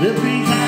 The